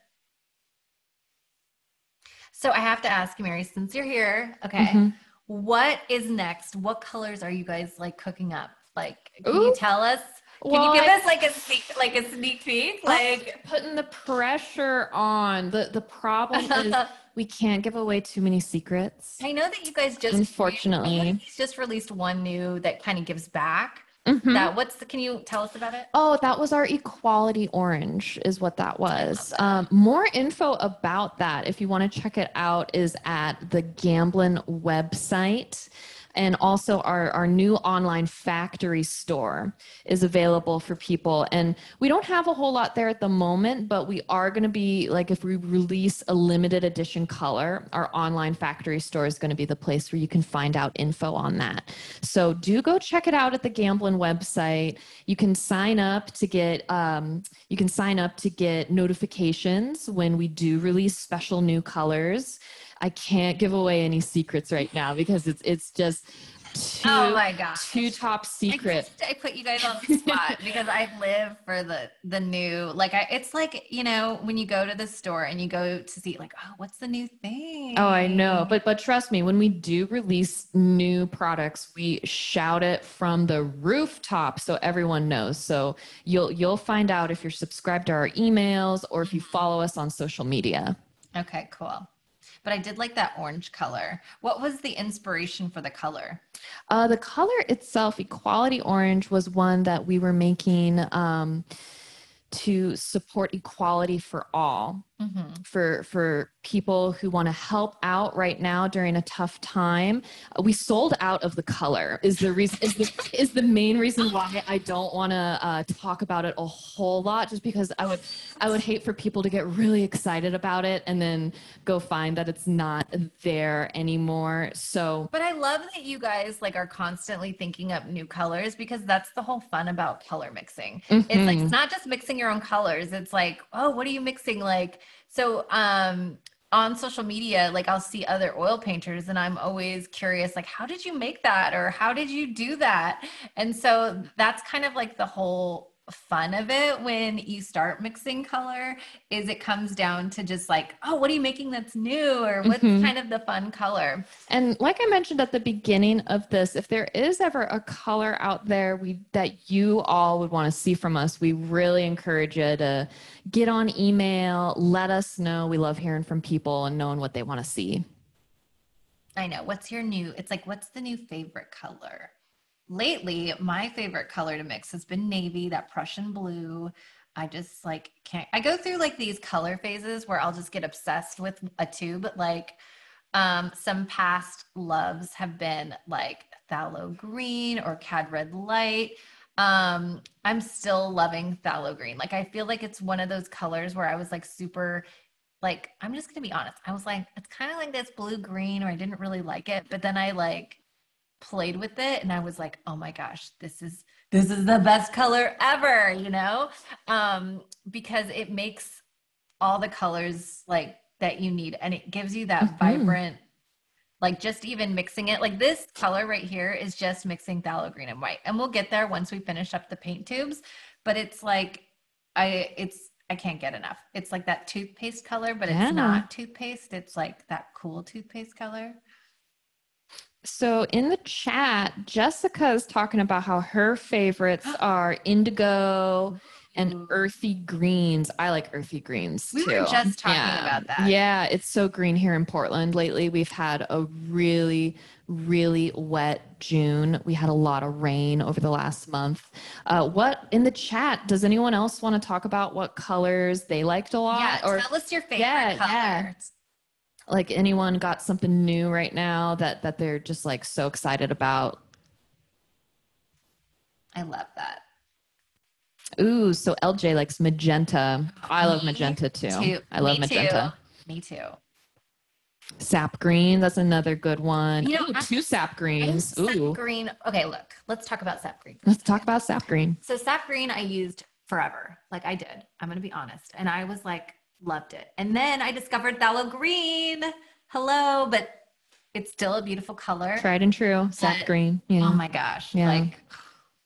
So I have to ask Mary, since you're here, okay, Mhm. what is next? What colors are you guys like cooking up? Like, can Ooh. you tell us? Can Well, you give I- us like a sneak, like a sneak peek? Like, putting the pressure on. The the problem (laughs) is we can't give away too many secrets. I know that you guys just Unfortunately. you just released one new that kind of gives back. Mhm. That what's the? Can you tell us about it? Oh, that was our equality orange, is what that was. Um, more info about that, if you want to check it out, is at the Gamblin website. And also, our, our new online factory store is available for people. And we don't have a whole lot there at the moment, but we are going to be like, if we release a limited edition color, our online factory store is going to be the place where you can find out info on that. So do go check it out at the Gamblin website. You can sign up to get um, you can sign up to get notifications when we do release special new colors. I can't give away any secrets right now because it's it's just too Oh my gosh. too top I, secret. just- I put you guys on the spot because I live for the the new like I it's like you know when you go to the store and you go to see like oh what's the new thing Oh, I know, but but trust me, when we do release new products, we shout it from the rooftop so everyone knows. So you'll you'll find out if you're subscribed to our emails or if you mm-hmm. follow us on social media. okay cool but I did like that orange color what was the inspiration for the color Uh, the color itself, Equality Orange, was one that we were making. Um, to support equality for all Mhm. for for people who want to help out right now during a tough time. Uh, We sold out of the color. Is the reason is the is the main reason why I don't want to uh, talk about it a whole lot, just because I would I would hate for people to get really excited about it and then go find that it's not there anymore. So But I love that you guys like are constantly thinking up new colors because that's the whole fun about color mixing. It's like it's not just mixing your own colors. It's like, oh, what are you mixing? Like, so um on social media, like I'll see other oil painters and I'm always curious, like, how did you make that? Or how did you do that? And so that's kind of like the whole fun of it when you start mixing color is it comes down to just like oh what are you making that's new or what's Mhm. kind of the fun color And like I mentioned at the beginning of this, if there is ever a color out there we that you all would want to see from us, we really encourage you to get on email, let us know. We love hearing from people and knowing what they want to see. I know. What's your new? It's like, what's the new favorite color? Lately, my favorite color to mix has been navy, that Prussian blue. I just like can't. I go through like these color phases where I'll just get obsessed with a tube. Like, um, some past loves have been like phthalo green or cad red light. Um, I'm still loving phthalo green. Like, I feel like it's one of those colors where I was like super like I'm just gonna be honest. I was like, it's kind of like this blue green, or I didn't really like it. But then I like played with it and I was like, oh my gosh, this is this is the best color ever, you know? Um, because it makes all the colors like that you need and it gives you that Mhm. vibrant like just even mixing it like this color right here is just mixing phthalo green and white and we'll get there once we finish up the paint tubes but it's like i it's i can't get enough it's like that toothpaste color but Yeah. it's not toothpaste it's like that cool toothpaste color So in the chat, Jessica is talking about how her favorites (gasps) are indigo and earthy greens. I like earthy greens too. We were just talking Yeah. about that. Yeah, it's so green here in Portland lately. We've had a really, really wet June. We had a lot of rain over the last month. Uh, what in the chat? Does anyone else want to talk about what colors they liked a lot? yeah or tell us your favorite Yeah, color yeah. Like anyone got something new right now that that they're just like so excited about? i love that Ooh, so LJ likes magenta. I love magenta too. too. I love Me magenta. too. me too Sap green, that's another good one. You know, Ooh, two sap greens. Sap Ooh. green okay look let's talk about sap green Let's talk about sap green. So sap green I used forever. Like I did. I'm gonna be honest. And I was like, loved it. And then I discovered phthalo green. Hello, but it's still a beautiful color. Tried and true. Sap green. Yeah. Oh my gosh. Yeah.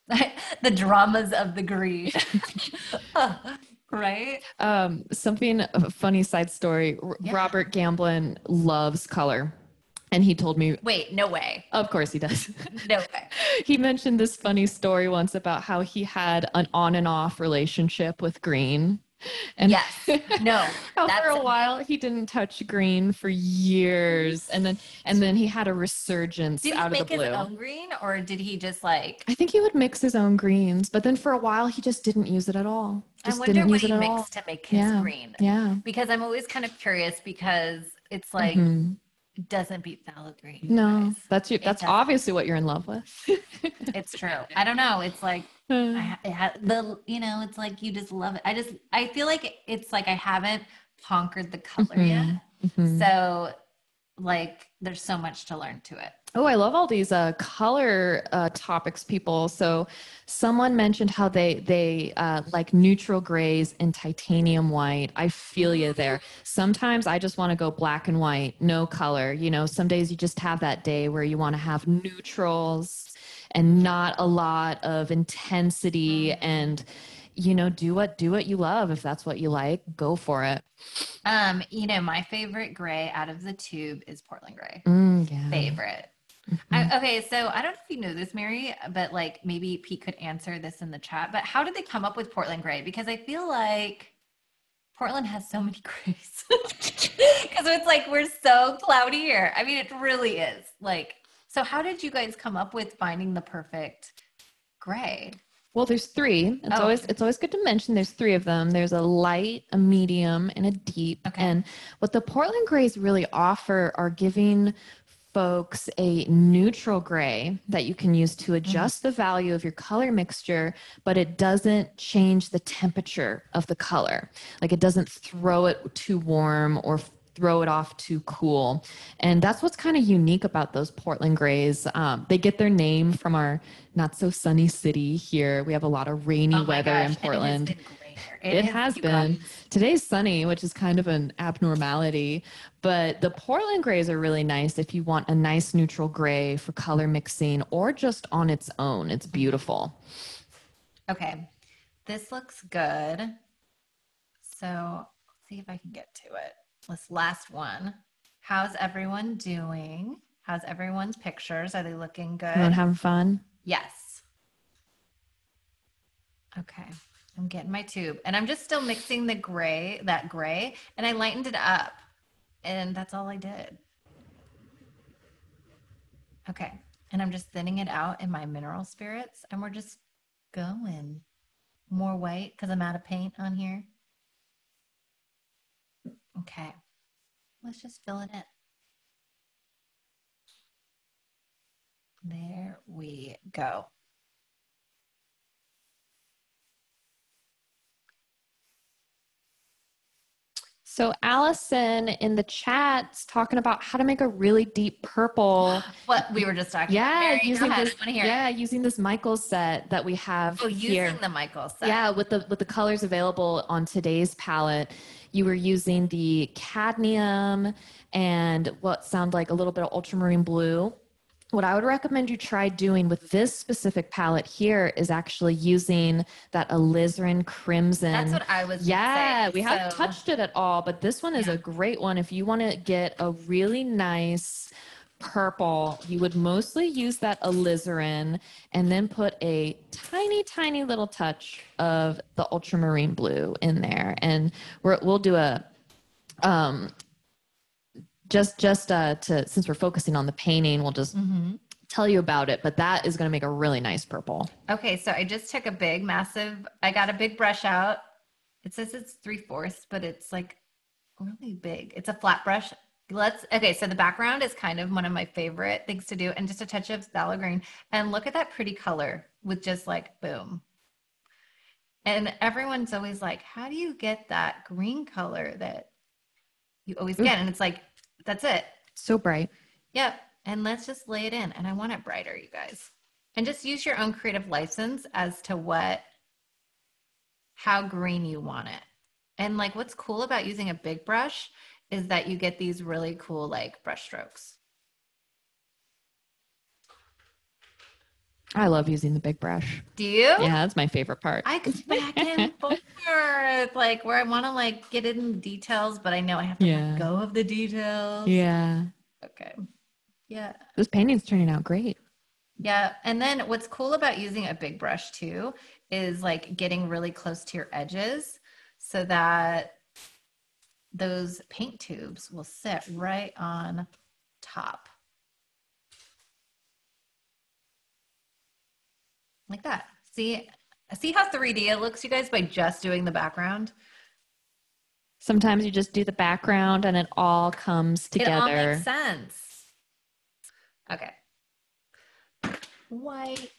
Like (laughs) the dramas of the green. (laughs) right? Um, something a funny side story. Yeah. Robert Gamblin loves color. And he told me, Wait, no way. of course he does. (laughs) No way. he mentioned this funny story once about how he had an on and off relationship with green. (laughs) And Yes. No. (laughs) for a while he didn't touch green for years. And then and then he had a resurgence Did he out of make the blue. Did he mix his own green or did he just like I think he would mix his own greens, but then for a while he just didn't use it at all. I Just wonder didn't what use he all. mixed to make his Yeah. green? Yeah. Because I'm always kind of curious because it's like Mhm. doesn't beat phthalo green. No, guys. that's your, It that's obviously what you're in love with. (laughs) It's true. I don't know. It's like I, ha- it ha- the you know, it's like you just love it. I just I feel like it's like I haven't conquered the color yet. Mhm. So like there's so much to learn to it. Oh, I love all these uh, color uh, topics, people. So, someone mentioned how they they uh, like neutral grays and titanium white. I feel you there. Sometimes I just want to go black and white, no color. You know, some days you just have that day where you want to have neutrals and not a lot of intensity, and you know, do what do what you love. If that's what you like, go for it. Um, you know, my favorite gray out of the tube is Portland gray. Mm, yeah. Favorite. I, okay, so I don't know if you know this, Mary, but like maybe Pete could answer this in the chat. But how did they come up with Portland gray? Because I feel like Portland has so many (laughs) grays. (laughs) Because it's like we're so cloudy here. I mean, it really is. Like, so how did you guys come up with finding the perfect gray? Well, there's three. It's Oh, always it's always good to mention there's three of them. There's a light, a medium, and a deep. Okay. And what the Portland grays really offer are giving folks a neutral gray that you can use to mm-hmm. adjust the value of your color mixture, but it doesn't change the temperature of the color. Like it doesn't throw it too warm or throw it off too cool. And that's what's kind of unique about those Portland grays. Um, they get their name from our not so sunny city here. We have a lot of rainy Oh weather gosh, in Portland. And it has been. It has been. Today's sunny, which is kind of an abnormality, but the Portland grays are really nice if you want a nice neutral gray for color mixing or just on its own. It's beautiful. Okay, this looks good. So let's see if I can get to it. This last one. How's everyone doing? How's everyone's pictures? Are they looking good? Everyone having fun? Yes. Okay. I'm getting my tube and I'm just still mixing the gray, that gray, and I lightened it up. And that's all I did. Okay. And I'm just thinning it out in my mineral spirits and we're just going more white because I'm out of paint on here. Okay. Let's just fill it in. There we go. So Allison in the chat's talking about how to make a really deep purple. (gasps) What we were just talking Yeah, about. Using this. To it. Yeah, using this Michaels set that we have Oh, here. using the Michael set. Yeah, with the with the colors available on today's palette, you were using the cadmium and what sound like a little bit of ultramarine blue. What I would recommend you try doing with this specific palette here is actually using that alizarin crimson. That's what I was. Yeah, say. we haven't touched it at all, but this one is Yeah. a great one. If you want to get a really nice purple, you would mostly use that alizarin and then put a tiny, tiny little touch of the ultramarine blue in there. And we're, we'll do a, um, just, just, uh, to, since we're focusing on the painting, we'll just Mhm. tell you about it, but that is going to make a really nice purple. Okay, so I just took a big, massive. I got a big brush out. It says it's three fourths, but it's like really big. It's a flat brush. Let's okay. So the background is kind of one of my favorite things to do, and just a touch of phthalo green. And look at that pretty color with just like boom. And everyone's always like, "How do you get that green color that you always get?" And it's like, that's it. So bright. Yep. And let's just lay it in. And I want it brighter, you guys. And just use your own creative license as to what, how green you want it. And like what's cool about using a big brush is that you get these really cool like brush strokes. I love using the big brush. Do you? Yeah, that's my favorite part. I go back and (laughs) forth, like where I want to like get in details, but I know I have to Yeah. let go of the details. yeah. Okay. Yeah. This painting's turning out great. Yeah. And then what's cool about using a big brush too is like getting really close to your edges so that those paint tubes will sit right on top. Like that. See, see how 3D it looks, you guys, by just doing the background? Sometimes you just do the background and it all comes together. It all makes sense. Okay. White.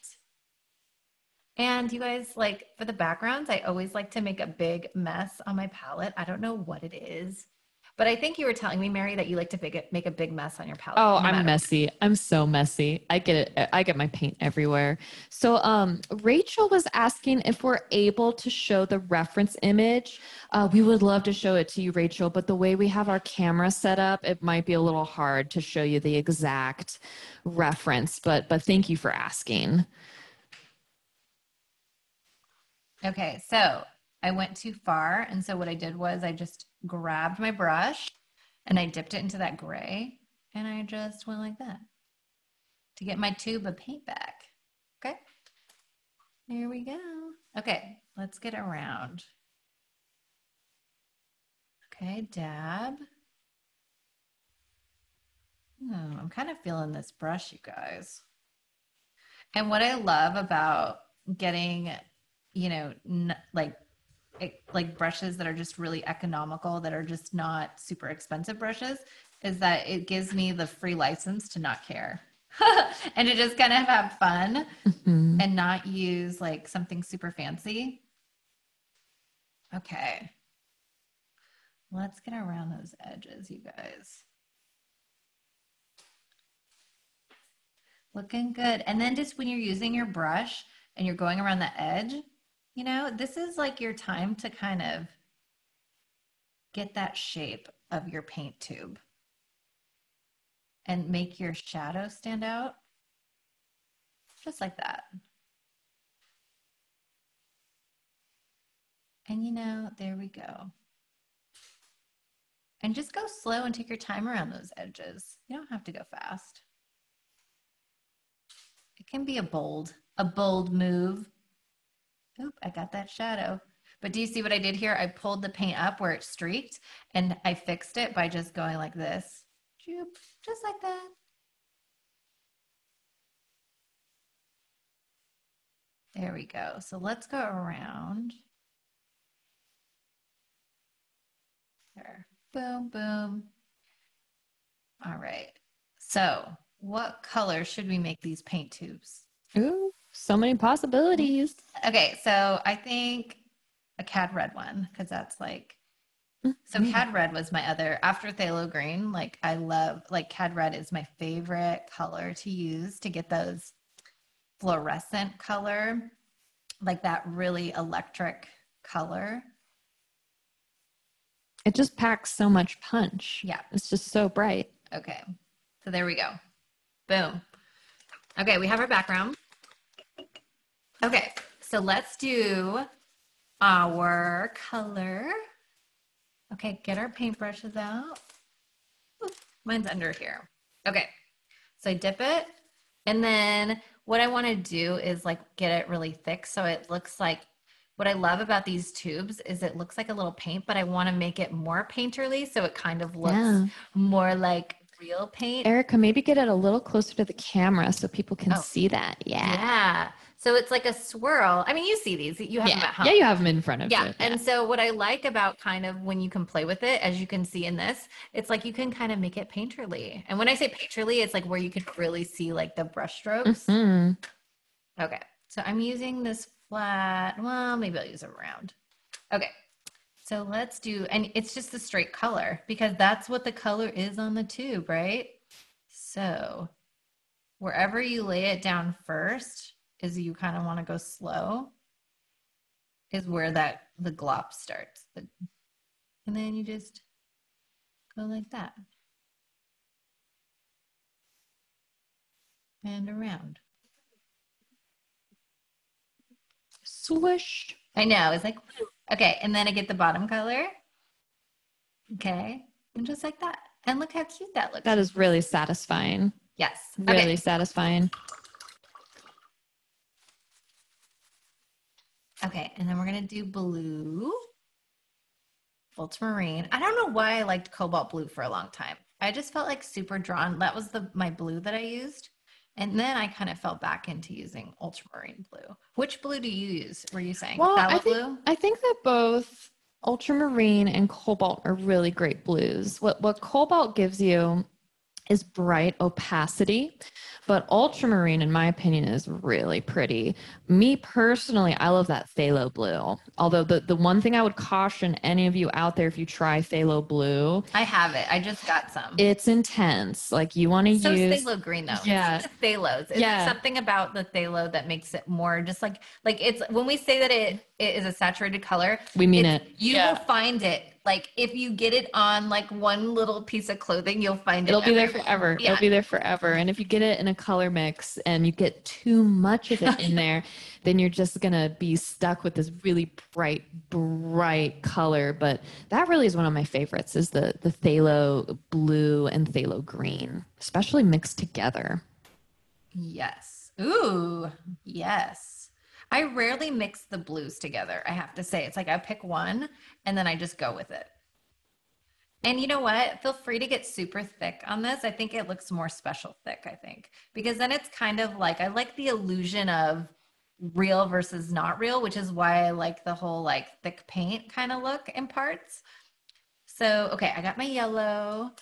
And you guys, like for the backgrounds, I always like to make a big mess on my palette. I don't know what it is, but I think you were telling me, Mary, that you like to big make a big mess on your palette. Oh, no I'm messy. I'm so messy. I get it. I get my paint everywhere. So, um, Rachel was asking if we're able to show the reference image. Uh, we would love to show it to you, Rachel, but the way we have our camera set up, it might be a little hard to show you the exact reference. But, but thank you for asking. Okay, so I went too far. And so what I did was I just grabbed my brush and I dipped it into that gray and I just went like that to get my tube of paint back. Okay, there we go. Okay, let's get around. Okay, dab. Oh, I'm kind of feeling this brush, you guys. And what I love about getting, you know, like like brushes that are just really economical that are just not super expensive brushes is that it gives me the free license to not care (laughs) and to just kind of have fun mm-hmm. and not use like something super fancy. Okay. Let's get around those edges, you guys. Looking good. And then just when you're using your brush and you're going around the edge, you know, this is like your time to kind of get that shape of your paint tube and make your shadow stand out. Just like that. And you know, there we go. And just go slow and take your time around those edges. You don't have to go fast. It can be a bold, a bold move. Oop, I got that shadow. But do you see what I did here? I pulled the paint up where it streaked and I fixed it by just going like this. Just like that. There we go. So let's go around. There. Boom, boom. All right. So what color should we make these paint tubes? Ooh, so many possibilities. Okay, so I think a cad red one because that's like so mm-hmm. cad red was my other after phthalo green like i love like cad red is my favorite color to use to get those fluorescent color like that really electric color it just packs so much punch. Yeah. It's just so bright. Okay. So there we go. Boom. Okay, we have our background. Okay, so let's do our color. Okay, get our paintbrushes out. mine's under here. Okay, so I dip it. And then what I want to do is like get it really thick so it looks like what I love about these tubes is it looks like a little paint, but I want to make it more painterly so it kind of looks yeah. more like real paint. Erica, maybe get it a little closer to the camera so people can oh. see that. Yeah. Yeah. So it's like a swirl. I mean, you see these. You have yeah. them at home. Yeah, you have them in front of yeah. you. Yeah. And so what I like about kind of when you can play with it, as you can see in this, it's like you can kind of make it painterly. And when I say painterly, it's like where you can really see like the brush strokes. Mm-hmm. Okay. So I'm using this flat. Well, maybe I'll use a round. Okay. So let's do, and it's just the straight color because that's what the color is on the tube, right? So wherever you lay it down first is you kind of want to go slow is where that the glop starts. And then you just go like that. And around. Swoosh. I know. It's like, okay. And then I get the bottom color. Okay. And just like that. And look how cute that looks. That is really satisfying. Yes. Really okay. satisfying. Okay. And then we're going to do blue. Ultramarine. I don't know why I liked cobalt blue for a long time. I just felt like super drawn. That was the my blue that I used. And then I kind of fell back into using ultramarine blue. Which blue do you use? Were you saying well, I think, blue? I think that both ultramarine and cobalt are really great blues. What what cobalt gives you is bright opacity. But ultramarine, in my opinion, is really pretty. Me personally, I love that phthalo blue. Although the, the one thing I would caution any of you out there if you try phthalo blue. I have it. I just got some. It's intense. Like you want to so use phthalo green though. Yeah. It's phthalos. It's yeah. something about the phthalo that makes it more just like like it's when we say that it, it is a saturated color. We mean it. You yeah. will find it like if you get it on like one little piece of clothing, you'll find it. It'll be there forever. Yeah. It'll be there forever. And if you get it in a color mix and you get too much of it in (laughs) there, then you're just gonna be stuck with this really bright, bright color. But that really is one of my favorites is the the phthalo blue and phthalo green, especially mixed together. Yes. Ooh, yes. I rarely mix the blues together, I have to say. It's like I pick one and then I just go with it. And you know what? Feel free to get super thick on this. I think it looks more special thick, I think, because then it's kind of like I like the illusion of real versus not real, which is why I like the whole like thick paint kind of look in parts. So, okay, I got my yellow.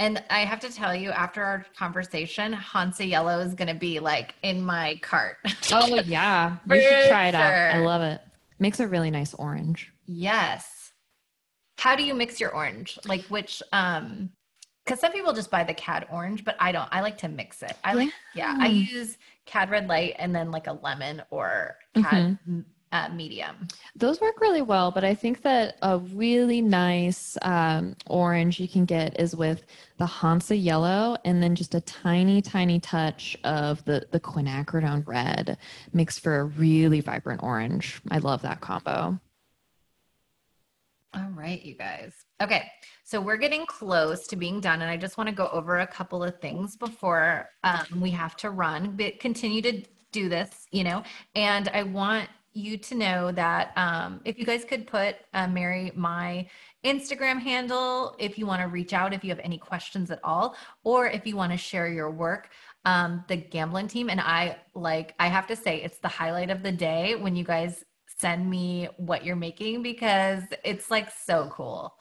And I have to tell you, after our conversation, Hansa Yellow is going to be like in my cart. (laughs) Oh, yeah. You should try it out. I love it. Makes a really nice orange. yes. How do you mix your orange? Like which, um, because some people just buy the cad orange, but I don't. I like to mix it. I like, yeah, I use cad red light and then like a lemon or cad m uh, medium. Those work really well, but I think that a really nice um, orange you can get is with the Hansa yellow and then just a tiny, tiny touch of the, the quinacridone red makes for a really vibrant orange. I love that combo. All right, you guys. Okay, so we're getting close to being done, and I just want to go over a couple of things before um, we have to run. But continue to do this, you know. And I want you to know that um, if you guys could put uh, Mary my Instagram handle, if you want to reach out, if you have any questions at all, or if you want to share your work. Um, the Gamblin team and I like I have to say it's the highlight of the day when you guys send me what you're making because it's like so cool.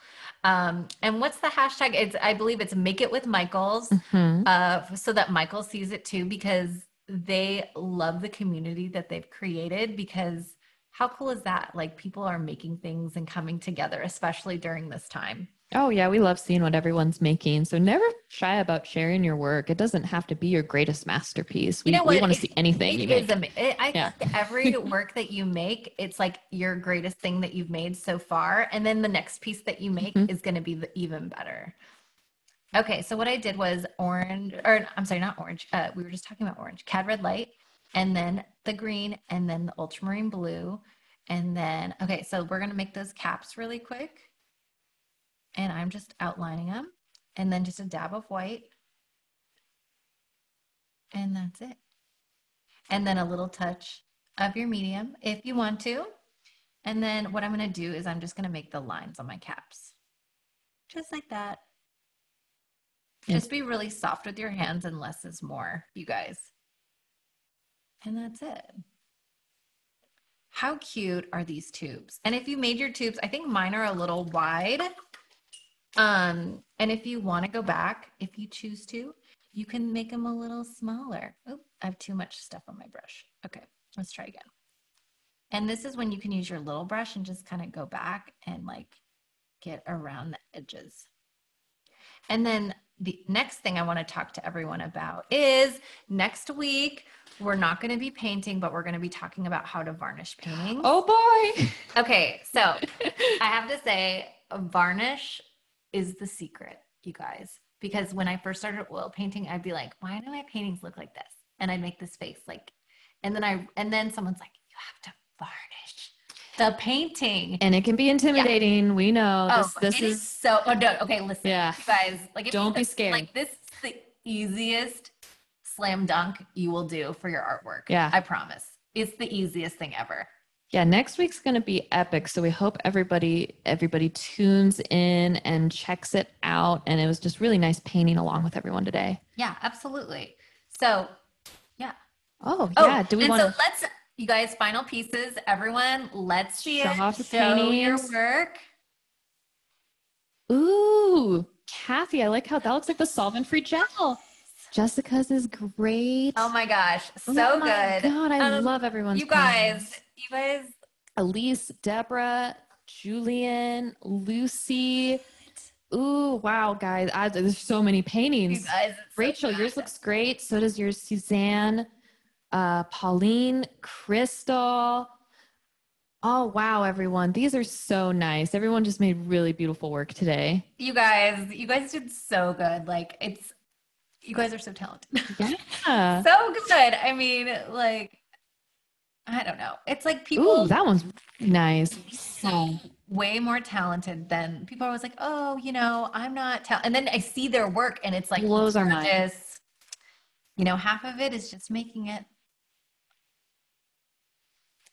Um, and what's the hashtag? It's I believe it's make it with Michaels, Mhm. uh, so that Michael sees it too because they love the community that they've created. Because how cool is that? Like people are making things and coming together, especially during this time. Oh, yeah, we love seeing what everyone's making. So never shy about sharing your work. It doesn't have to be your greatest masterpiece. We, You know we want to see anything you It is make. ama- it- I Yeah. think every (laughs) work that you make, it's like your greatest thing that you've made so far. And then the next piece that you make Mhm. is going to be the, even better. Okay, so what I did was orange, or I'm sorry, not orange. Uh, we were just talking about orange, cad red light, and then the green, and then the ultramarine blue. And then, okay, so we're going to make those caps really quick. And I'm just outlining them. And then just a dab of white. And that's it and then a little touch of your medium if you want to. And then what I'm going to do is I'm just going to make the lines on my caps. Just like that. Just be really soft with your hands and less is more, you guys. And that's it. How cute are these tubes? And if you made your tubes, I think mine are a little wide. Um, and if you want to go back, if you choose to, you can make them a little smaller. Oh, I have too much stuff on my brush. Okay, let's try again. And this is when you can use your little brush and just kind of go back and like get around the edges. And then the next thing I want to talk to everyone about is next week, we're not going to be painting, but we're going to be talking about how to varnish paintings. Oh, boy. Okay, so (laughs) I have to say, varnish is the secret, you guys. Because when I first started oil painting, I'd be like, "Why do my paintings look like this?" And I'd make this face, like, and then I, and then someone's like, "You have to varnish the painting." And it can be intimidating. We know this, oh, this it is, so. Oh no, okay, listen, Yeah. guys. Like, Don't be scared. Like, this is the easiest slam dunk you will do for your artwork. Yeah. I promise. It's the easiest thing ever. yeah, next week's going to be epic. So we hope everybody, everybody tunes in and checks it out. And it was just really nice painting along with everyone today. Yeah, absolutely. So Oh, Oh, yeah. Do we and want so let's, you guys, final pieces. Everyone, let's see Show it. off the Show your work. Ooh, Kathy, I like how that looks like the solvent free gel. Jessica's is great. Oh my gosh, so Oh my good. God, I Um, love everyone's You guys, paintings. you guys, Elise, Deborah, Julian, Lucy. Ooh, wow, guys. I, there's so many paintings. you guys. it's so Rachel, yours looks great. So does yours, Suzanne, uh, Pauline, Crystal. Oh, wow, everyone. These are so nice. Everyone just made really beautiful work today. You guys, you guys did so good. Like it's, you guys are so talented. (laughs) Yeah. so good. I mean, like, I don't know. It's like people Ooh, that one's nice. so way more talented than people are always like, oh, you know, I'm not talented. And then I see their work and it's like Blows our mind. You know, half of it is just making it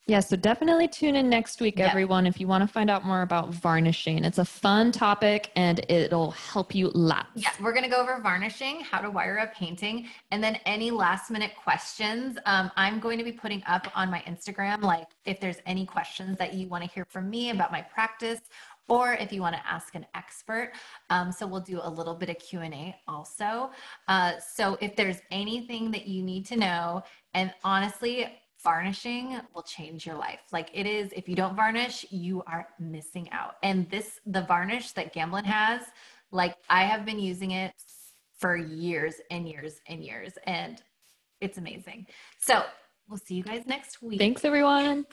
Yeah, so definitely tune in next week, everyone, if you want to find out more about varnishing. It's a fun topic and it'll help you lots. Yeah, we're going to go over varnishing, how to wire a painting, and then any last minute questions. Um, I'm going to be putting up on my Instagram, like if there's any questions that you want to hear from me about my practice, or if you want to ask an expert. Um, so we'll do a little bit of Q and A also. Uh, so if there's anything that you need to know, and honestly, varnishing will change your life. Like it is, if you don't varnish, you are missing out. And this, the varnish that Gamblin has, like I have been using it for years and years and years, and it's amazing. So we'll see you guys next week. Thanks, everyone.